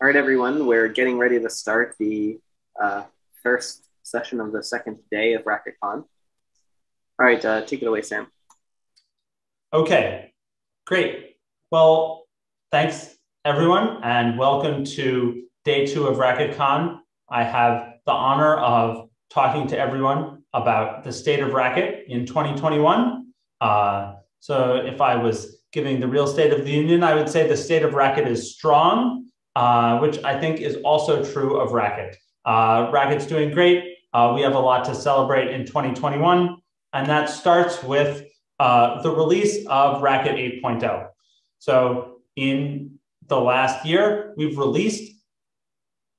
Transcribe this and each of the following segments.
All right, everyone, we're getting ready to start the uh, first session of the second day of RacketCon. All right, uh, take it away, Sam. Okay, great. Well, thanks everyone, and welcome to day two of RacketCon. I have the honor of talking to everyone about the state of Racket in 2021. Uh, so if I was giving the real state of the union, I would say the state of Racket is strong, uh, which I think is also true of Racket. Uh, Racket's doing great. Uh, we have a lot to celebrate in 2021, and that starts with uh, the release of Racket 8.0. So in the last year, we've released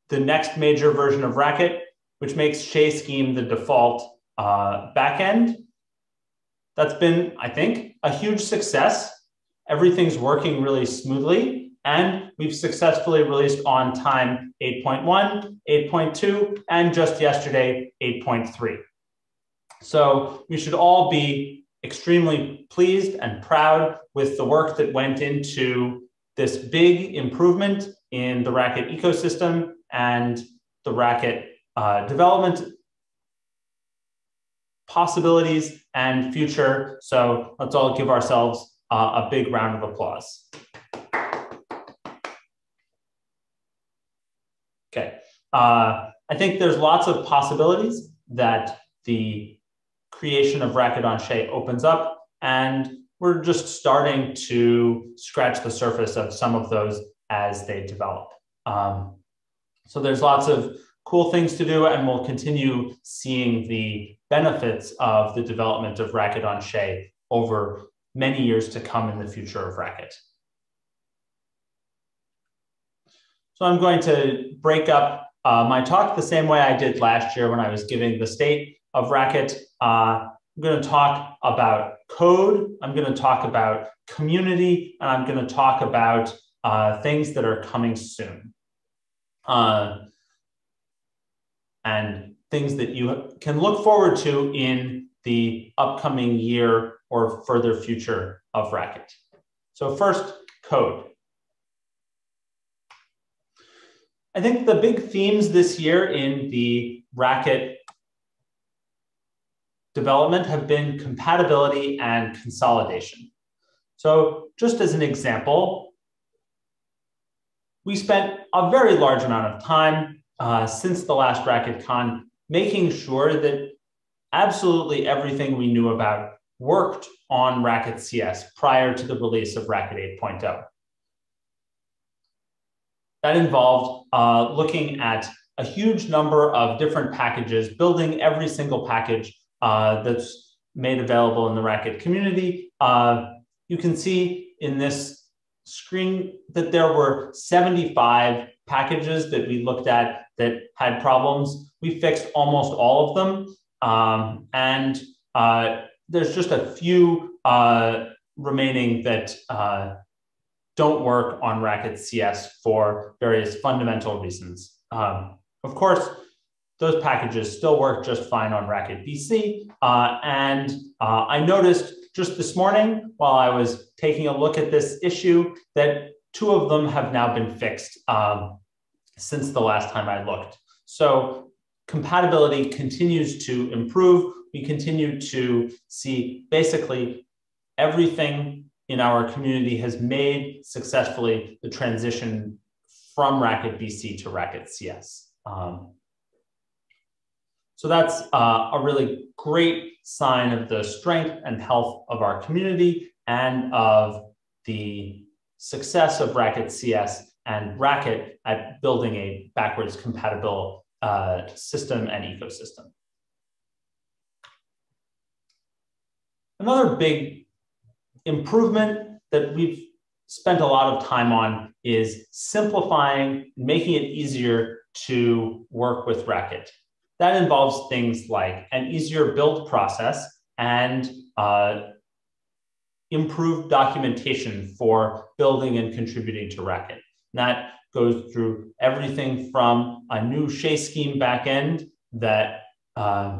the next major version of Racket, which makes Chez Scheme the default uh, backend. That's been, I think, a huge success. Everything's working really smoothly, and we've successfully released on time 8.1, 8.2, and just yesterday, 8.3. So we should all be extremely pleased and proud with the work that went into this big improvement in the Racket ecosystem and the Racket uh, development possibilities and future. So let's all give ourselves uh, a big round of applause. Okay, uh, I think there's lots of possibilities that the creation of Racket on Chez opens up, and we're just starting to scratch the surface of some of those as they develop. Um, so there's lots of cool things to do, and we'll continue seeing the benefits of the development of Racket on Chez over many years to come in the future of Racket. So I'm going to break up uh, my talk the same way I did last year when I was giving the state of Racket. Uh, I'm going to talk about code. I'm going to talk about community, and I'm going to talk about uh, things that are coming soon. Uh, and things that you can look forward to in the upcoming year or further future of Racket. So first, code. I think the big themes this year in the Racket development have been compatibility and consolidation. So just as an example, we spent a very large amount of time uh, since the last Racket Con making sure that absolutely everything we knew about worked on Racket CS prior to the release of Racket 8.0. That involved uh, looking at a huge number of different packages, building every single package uh, that's made available in the Racket community. Uh, you can see in this screen that there were 75 packages that we looked at that had problems. We fixed almost all of them. Um, and uh, there's just a few uh, remaining that uh, don't work on Racket CS for various fundamental reasons. Um, of course, those packages still work just fine on Racket BC. Uh, and uh, I noticed just this morning while I was taking a look at this issue that two of them have now been fixed um, since the last time I looked. So compatibility continues to improve. We continue to see basically everything in our community has made successfully the transition from Racket BC to Racket CS. Um, so that's uh, a really great sign of the strength and health of our community and of the success of Racket CS and Racket at building a backwards compatible uh, system and ecosystem. Another big improvement that we've spent a lot of time on is simplifying, making it easier to work with Racket. That involves things like an easier build process and uh, improved documentation for building and contributing to Racket. That goes through everything from a new Chez Scheme backend that uh,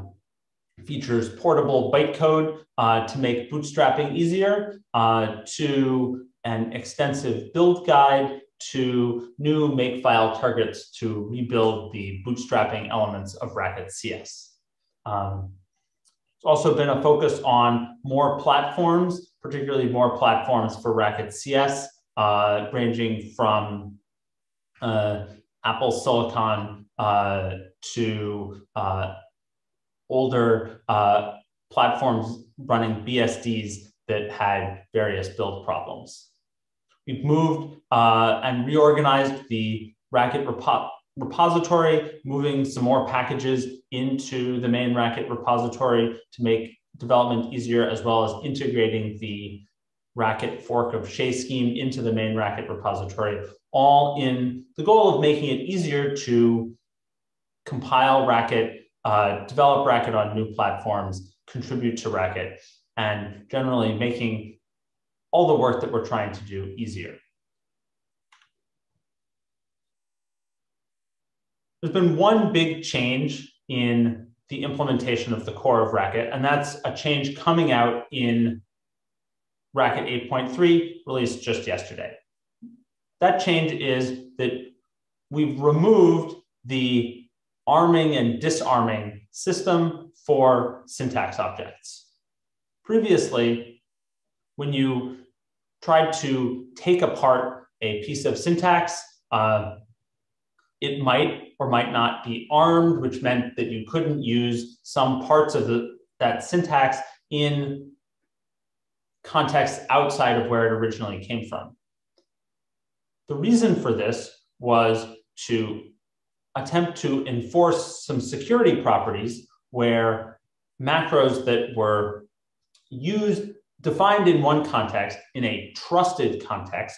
features portable bytecode uh, to make bootstrapping easier, uh, to an extensive build guide to new makefile targets to rebuild the bootstrapping elements of Racket CS. Um, it's also been a focus on more platforms, particularly more platforms for Racket CS, uh, ranging from uh, Apple Silicon uh, to uh, older uh, platforms running BSDs that had various build problems. We've moved uh, and reorganized the Racket repo repository, moving some more packages into the main Racket repository to make development easier, as well as integrating the Racket fork of Chez Scheme into the main Racket repository, all in the goal of making it easier to compile Racket, uh, develop Racket on new platforms, contribute to Racket, and generally making all the work that we're trying to do easier. There's been one big change in the implementation of the core of Racket, and that's a change coming out in Racket 8.3, released just yesterday. That change is that we've removed the arming and disarming system for syntax objects. Previously, when you tried to take apart a piece of syntax, uh, it might or might not be armed, which meant that you couldn't use some parts of the, that syntax in context outside of where it originally came from. The reason for this was to attempt to enforce some security properties where macros that were used, defined in one context, in a trusted context,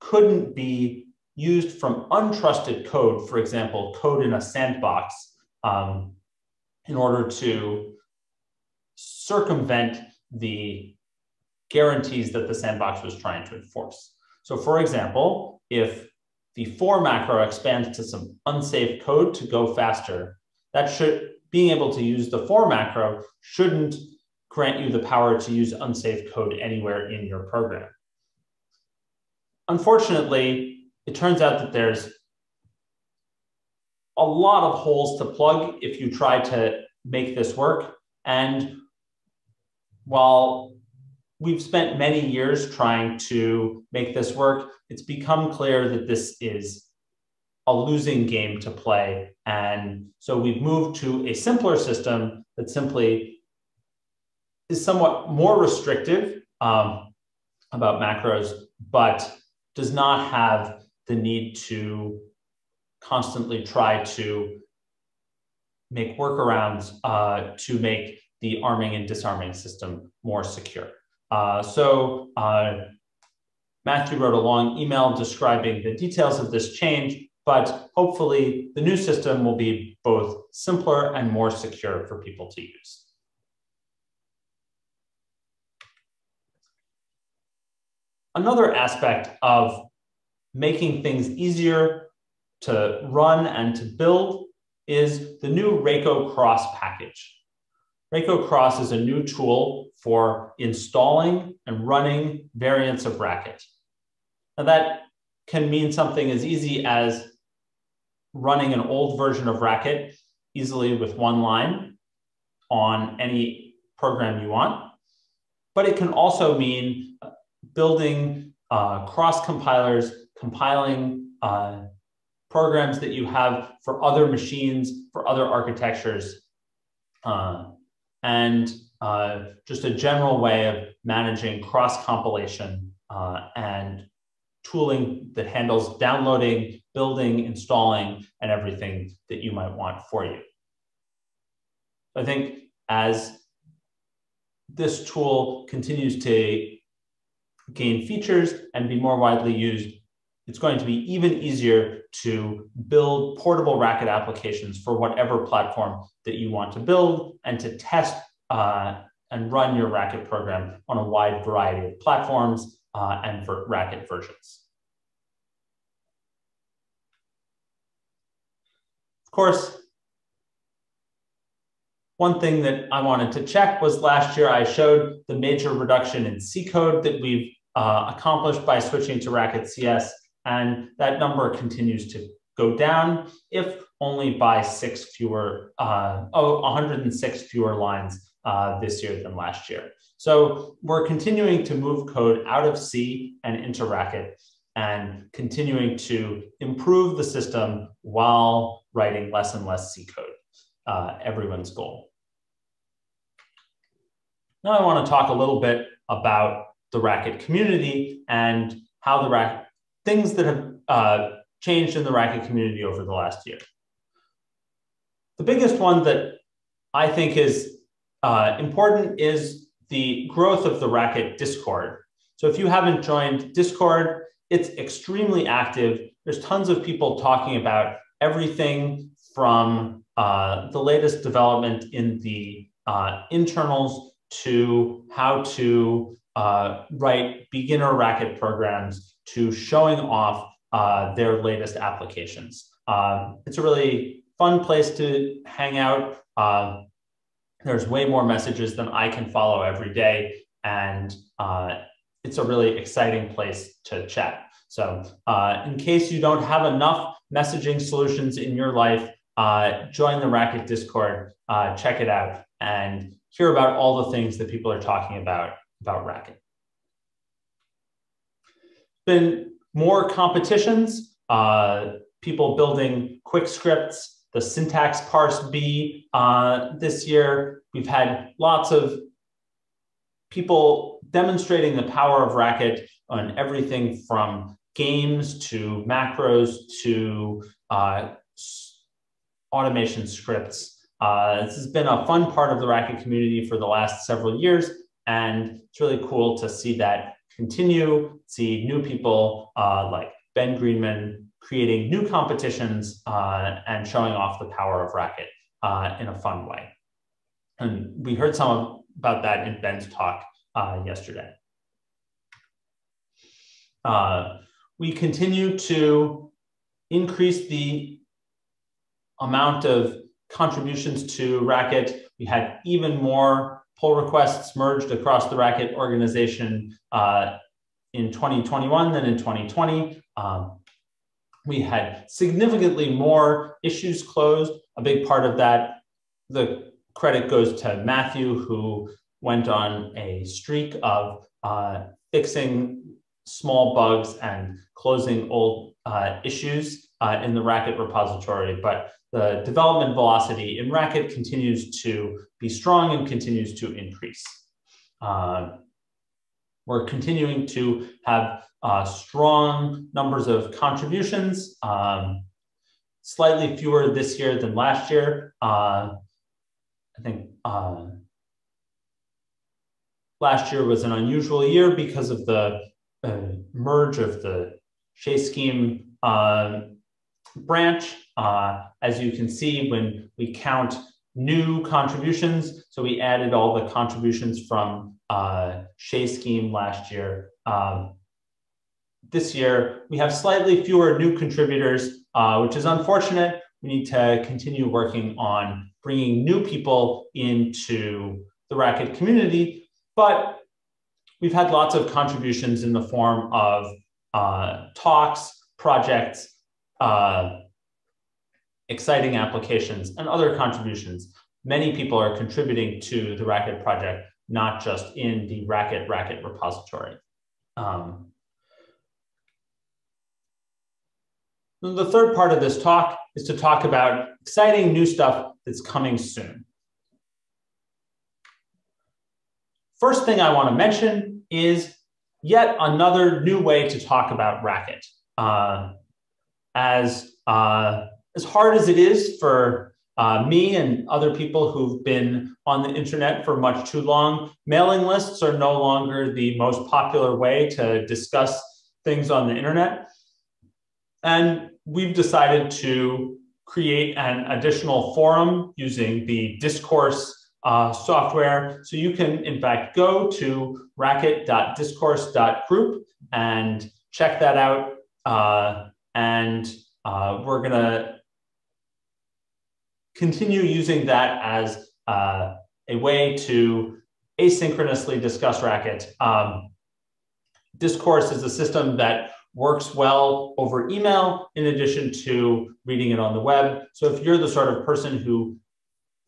couldn't be used from untrusted code, for example, code in a sandbox, um, in order to circumvent the guarantees that the sandbox was trying to enforce. So for example, if the for macro expands to some unsafe code to go faster, that should, being able to use the for macro shouldn't grant you the power to use unsafe code anywhere in your program. Unfortunately, it turns out that there's a lot of holes to plug if you try to make this work. And while we've spent many years trying to make this work, it's become clear that this is a losing game to play. And so we've moved to a simpler system that simply is somewhat more restrictive um, about macros, but does not have the need to constantly try to make workarounds uh, to make the arming and disarming system more secure. Uh, so uh, Matthew wrote a long email describing the details of this change, but hopefully the new system will be both simpler and more secure for people to use. Another aspect of making things easier to run and to build is the new raco cross package. Rako Cross is a new tool for installing and running variants of Racket. Now that can mean something as easy as running an old version of Racket easily with one line on any program you want. But it can also mean building uh, cross compilers compiling uh, programs that you have for other machines, for other architectures, uh, and uh, just a general way of managing cross compilation uh, and tooling that handles downloading, building, installing, and everything that you might want for you. I think as this tool continues to gain features and be more widely used, it's going to be even easier to build portable Racket applications for whatever platform that you want to build and to test uh, and run your Racket program on a wide variety of platforms uh, and for Racket versions. Of course, one thing that I wanted to check was last year I showed the major reduction in C code that we've uh, accomplished by switching to Racket CS, and that number continues to go down, if only by six fewer, uh, oh, 106 fewer lines uh, this year than last year. So we're continuing to move code out of C and into Racket and continuing to improve the system while writing less and less C code, uh, everyone's goal. Now I want to talk a little bit about the Racket community and how the Racket, things that have uh, changed in the Racket community over the last year. The biggest one that I think is uh, important is the growth of the Racket Discord. So if you haven't joined Discord, it's extremely active. There's tons of people talking about everything from uh, the latest development in the uh, internals to how to uh, write beginner racket programs to showing off uh, their latest applications. Uh, it's a really fun place to hang out. Uh, there's way more messages than I can follow every day. And uh, it's a really exciting place to chat. So uh, in case you don't have enough messaging solutions in your life, uh, join the Racket Discord, check it out, and hear about all the things that people are talking about about Racket. Been more competitions, uh, people building quick scripts, the syntax parse Bee uh, this year. We've had lots of people demonstrating the power of Racket on everything from games to macros to uh, automation scripts. Uh, this has been a fun part of the Racket community for the last several years, and it's really cool to see that continue, see new people uh, like Ben Greenman creating new competitions uh, and showing off the power of Racket uh, in a fun way. And we heard some about that in Ben's talk uh, yesterday. Uh, we continue to increase the amount of contributions to Racket. We had even more pull requests merged across the Racket organization uh, in 2021 than in 2020. Um, we had significantly more issues closed. A big part of that, the credit goes to Matthew, who went on a streak of uh, fixing small bugs and closing old uh, issues uh, in the Racket repository. But the development velocity in Racket continues to be strong and continues to increase. Uh, we're continuing to have uh, strong numbers of contributions, um, slightly fewer this year than last year. Uh, I think uh, last year was an unusual year because of the uh, merge of the Chez Scheme uh, branch. Uh, as you can see, when we count new contributions, so we added all the contributions from uh, Chez Scheme last year. Um, this year, we have slightly fewer new contributors, uh, which is unfortunate. We need to continue working on bringing new people into the Racket community, but we've had lots of contributions in the form of uh, talks, projects, uh, exciting applications, and other contributions. Many people are contributing to the Racket project not just in the Racket Racket repository. Um, the third part of this talk is to talk about exciting new stuff that's coming soon. First thing I want to mention is yet another new way to talk about Racket. Uh, as, uh, as hard as it is for uh, me and other people who've been on the internet for much too long, mailing lists are no longer the most popular way to discuss things on the internet. And we've decided to create an additional forum using the discourse uh, software. So you can, in fact, go to racket.discourse.group and check that out. Uh, and uh, we're going to continue using that as uh, a way to asynchronously discuss Racket. Um, Discourse is a system that works well over email in addition to reading it on the web. So if you're the sort of person who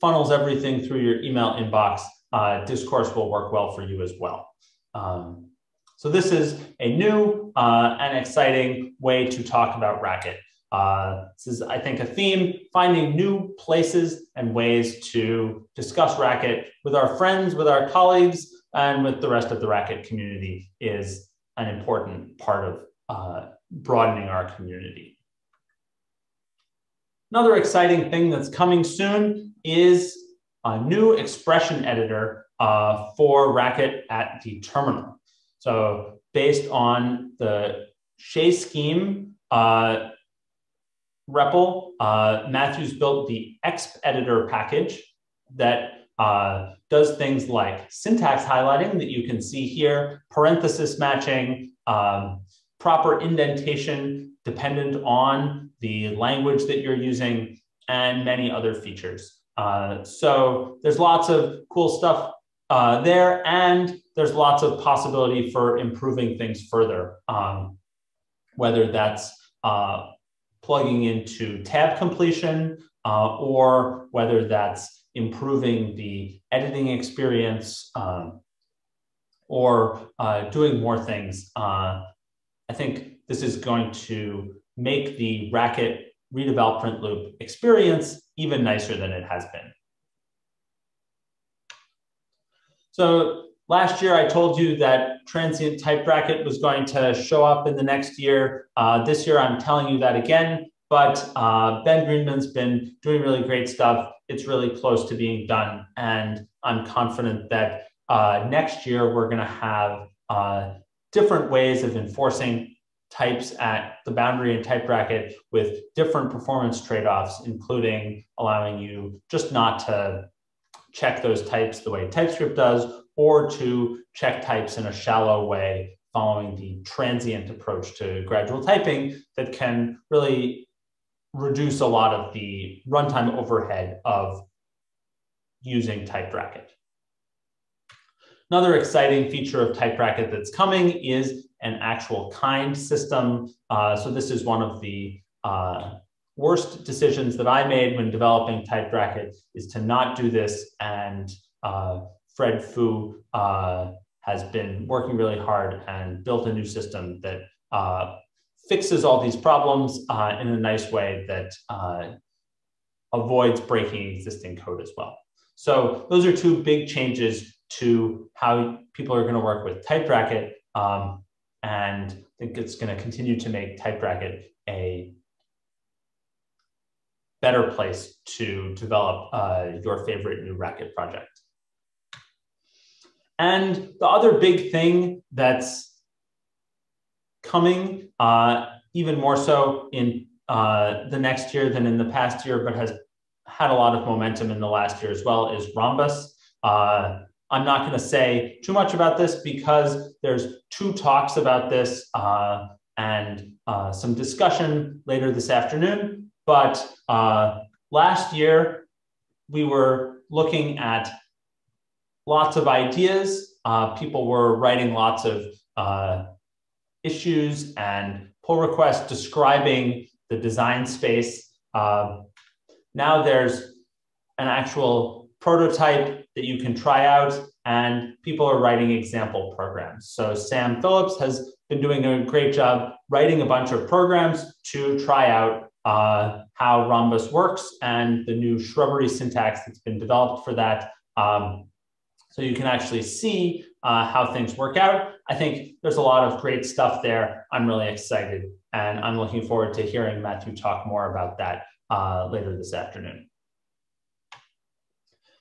funnels everything through your email inbox, uh, Discourse will work well for you as well. Um, so this is a new uh, and exciting way to talk about Racket. Uh, this is, I think, a theme, finding new places and ways to discuss Racket with our friends, with our colleagues, and with the rest of the Racket community is an important part of uh, broadening our community. Another exciting thing that's coming soon is a new expression editor uh, for Racket at the terminal. So based on the Chez Scheme, uh, REPL, uh, Matthews built the expeditor package that uh, does things like syntax highlighting that you can see here, parenthesis matching, um, proper indentation dependent on the language that you're using, and many other features. Uh, so there's lots of cool stuff uh, there, and there's lots of possibility for improving things further, um, whether that's uh, plugging into tab completion uh, or whether that's improving the editing experience um, or uh, doing more things. Uh, I think this is going to make the Racket read-eval-print loop experience even nicer than it has been. So last year I told you that transient Typed Racket was going to show up in the next year. Uh, this year I'm telling you that again, but uh, Ben Greenman's been doing really great stuff. It's really close to being done. And I'm confident that uh, next year we're gonna have uh, different ways of enforcing types at the boundary and Typed Racket with different performance trade-offs, including allowing you just not to check those types the way TypeScript does, or to check types in a shallow way following the transient approach to gradual typing that can really reduce a lot of the runtime overhead of using Typed Racket. Another exciting feature of Typed Racket that's coming is an actual kind system. Uh, so this is one of the uh, worst decisions that I made when developing Typed Racket is to not do this. And uh, Fred Fu uh, has been working really hard and built a new system that uh, fixes all these problems uh, in a nice way that avoids breaking existing code as well. So those are two big changes to how people are going to work with Typed Racket. Um, and I think it's going to continue to make Typed Racket a better place to develop uh, your favorite new Racket project. And the other big thing that's coming, uh, even more so in uh, the next year than in the past year, but has had a lot of momentum in the last year as well, is Rhombus. Uh, I'm not going to say too much about this because there's two talks about this uh, and uh, some discussion later this afternoon. But uh, last year, we were looking at lots of ideas. Uh, people were writing lots of uh, issues and pull requests describing the design space. Uh, now there's an actual prototype that you can try out, and people are writing example programs. So Sam Phillips has been doing a great job writing a bunch of programs to try out uh, how Rhombus works and the new shrubbery syntax that's been developed for that. Um, so you can actually see uh, how things work out. I think there's a lot of great stuff there. I'm really excited and I'm looking forward to hearing Matthew talk more about that uh, later this afternoon.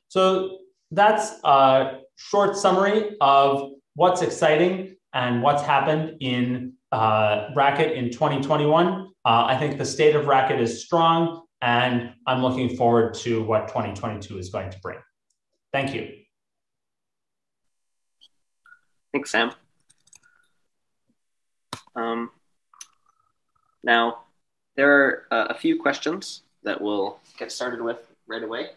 So that's a short summary of what's exciting and what's happened in uh, Racket in 2021. Uh, I think the state of Racket is strong, and I'm looking forward to what 2022 is going to bring. Thank you. Thanks, Sam. Um, now, there are uh, a few questions that we'll get started with right away.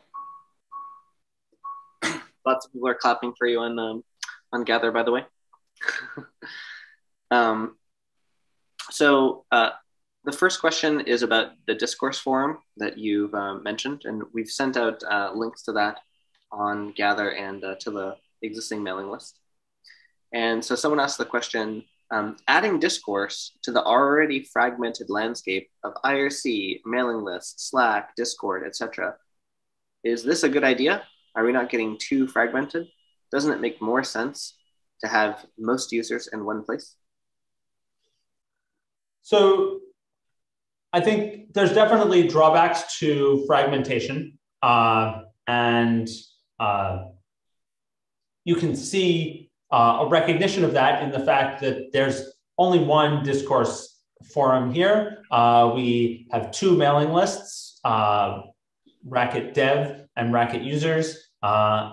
Lots of people are clapping for you on um, on Gather, by the way. Um, so uh, the first question is about the discourse forum that you've uh, mentioned, and we've sent out uh, links to that on Gather and uh, to the existing mailing list. And so someone asked the question, um, adding discourse to the already fragmented landscape of IRC, mailing lists, Slack, Discord, etc. Is this a good idea? Are we not getting too fragmented? Doesn't it make more sense to have most users in one place? So I think there's definitely drawbacks to fragmentation. Uh, and uh, you can see uh, a recognition of that in the fact that there's only one discourse forum here. Uh, we have two mailing lists, uh, Racket Dev and Racket Users. Uh,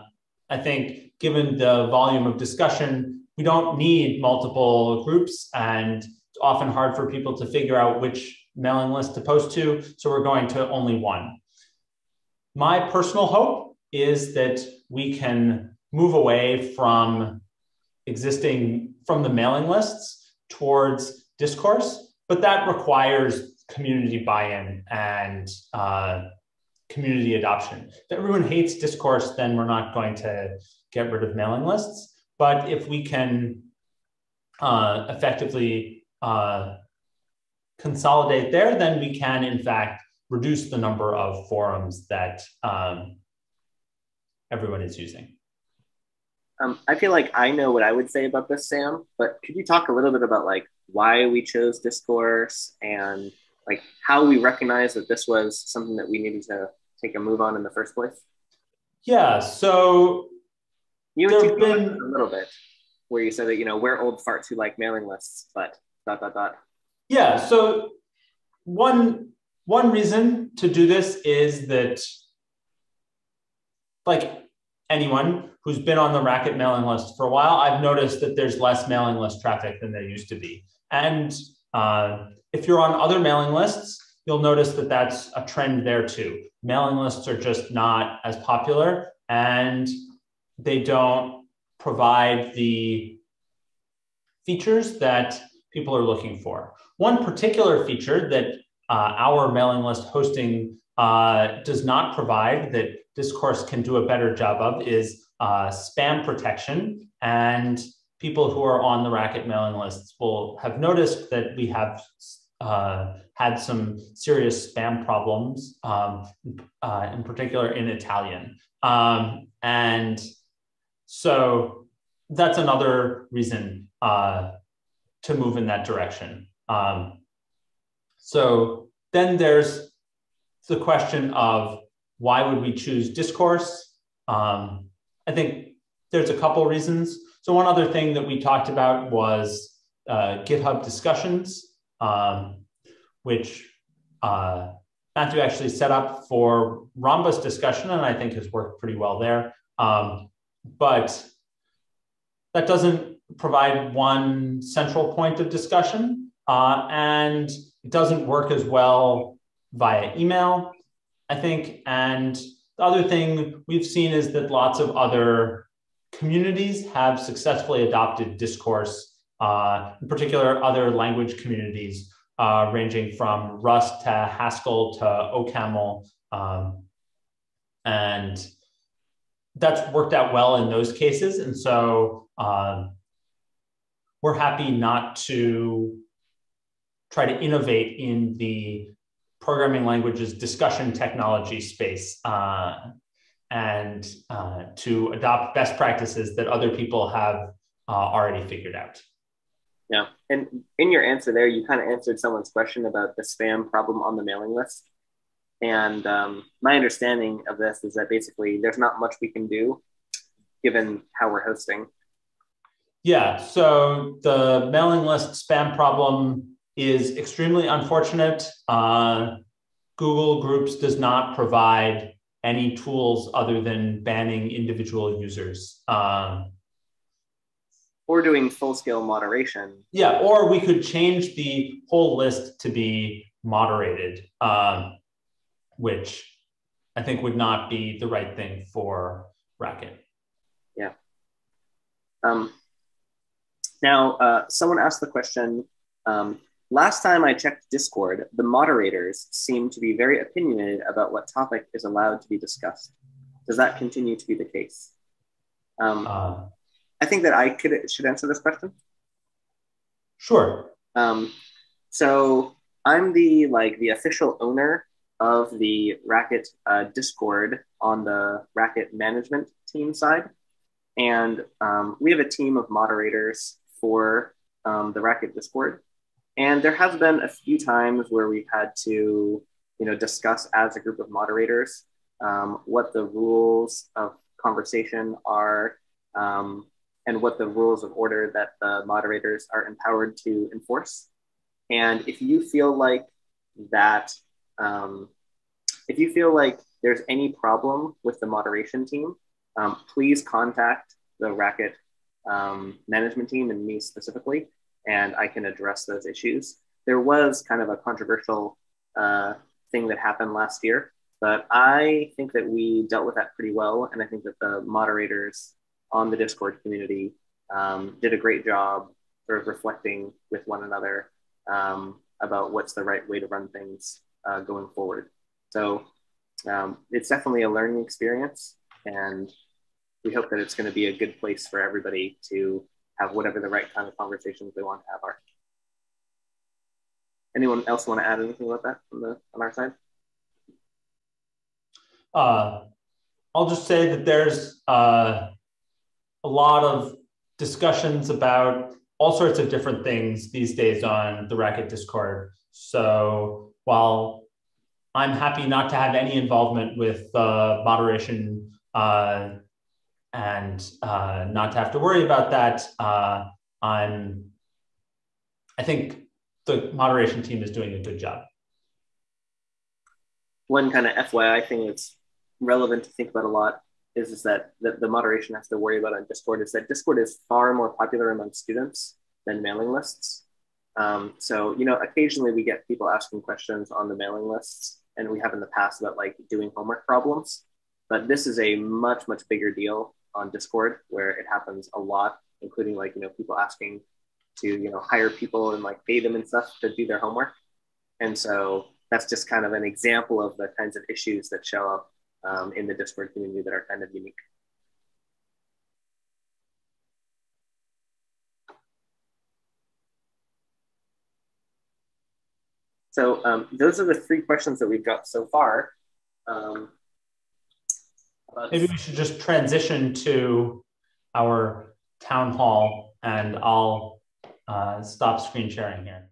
I think given the volume of discussion, we don't need multiple groups and it's often hard for people to figure out which mailing list to post to. So we're going to only one. My personal hope is that we can move away from existing from the mailing lists towards discourse, but that requires community buy-in and uh, community adoption. If everyone hates discourse, then we're not going to get rid of mailing lists. But if we can uh, effectively uh, consolidate there, then we can in fact reduce the number of forums that um, everyone is using. Um, I feel like I know what I would say about this, Sam, but could you talk a little bit about like why we chose discourse and like how we recognize that this was something that we needed to take a move on in the first place? Yeah, so you have been a little bit where you said that you know we're old farts who like mailing lists, but dot dot dot. Yeah, so one one reason to do this is that like anyone who's been on the Racket mailing list for a while, I've noticed that there's less mailing list traffic than there used to be. And uh, if you're on other mailing lists, you'll notice that that's a trend there too. Mailing lists are just not as popular and they don't provide the features that people are looking for. One particular feature that uh, our mailing list hosting uh, does not provide that Discourse can do a better job of is uh, spam protection. And people who are on the Racket mailing lists will have noticed that we have uh, had some serious spam problems, um, uh, in particular in Italian. Um, and so that's another reason uh, to move in that direction. Um, so then there's the question of why would we choose discourse? Um, I think there's a couple reasons. So one other thing that we talked about was uh, GitHub discussions, um, which uh, Matthew actually set up for Rhombus discussion, and I think has worked pretty well there. Um, but that doesn't provide one central point of discussion, uh, and it doesn't work as well via email, I think. And the other thing we've seen is that lots of other communities have successfully adopted discourse, uh, in particular, other language communities uh, ranging from Rust to Haskell to OCaml. Um, and that's worked out well in those cases. And so um, we're happy not to try to innovate in the programming languages discussion technology space uh, and uh, to adopt best practices that other people have uh, already figured out. Yeah. And in your answer there, you kind of answered someone's question about the spam problem on the mailing list. And um, my understanding of this is that basically there's not much we can do given how we're hosting. Yeah. So the mailing list spam problem is extremely unfortunate. Uh, Google Groups does not provide any tools other than banning individual users. Um, or doing full scale moderation. Yeah, or we could change the whole list to be moderated, um, which I think would not be the right thing for Racket. Yeah. Um, Now, uh, someone asked the question. Um, last time I checked Discord, the moderators seem to be very opinionated about what topic is allowed to be discussed. Does that continue to be the case? Um, uh, I think that I could should answer this question. Sure. Um, so I'm the like the official owner of the Racket uh, Discord on the Racket management team side, and um, we have a team of moderators for um, the Racket Discord. And there has been a few times where we've had to, you know, discuss as a group of moderators um, what the rules of conversation are um, and what the rules of order that the moderators are empowered to enforce. And if you feel like that, um, if you feel like there's any problem with the moderation team, um, please contact the Racket um, management team and me specifically, and I can address those issues. There was kind of a controversial uh, thing that happened last year, but I think that we dealt with that pretty well, and I think that the moderators on the Discord community um, did a great job sort of reflecting with one another um, about what's the right way to run things uh, going forward. So um, it's definitely a learning experience, and we hope that it's going to be a good place for everybody to have whatever the right kind of conversations they want to have are. Anyone else want to add anything about that on the on our side? Uh, I'll just say that there's uh, a lot of discussions about all sorts of different things these days on the Racket Discord. So while I'm happy not to have any involvement with uh, moderation uh, and uh, not to have to worry about that. Uh, I'm, I think the moderation team is doing a good job. One kind of FYI thing that's relevant to think about a lot is, is that the, the moderation has to worry about on Discord is that Discord is far more popular among students than mailing lists. Um, so, you know, occasionally we get people asking questions on the mailing lists, and we have in the past about like doing homework problems. But this is a much, much bigger deal on Discord where it happens a lot, including like, you know, people asking to, you know, hire people and like pay them and stuff to do their homework. And so that's just kind of an example of the kinds of issues that show up um, in the Discord community that are kind of unique. So um, those are the three questions that we've got so far. Um, Maybe we should just transition to our town hall and I'll uh, stop screen sharing here.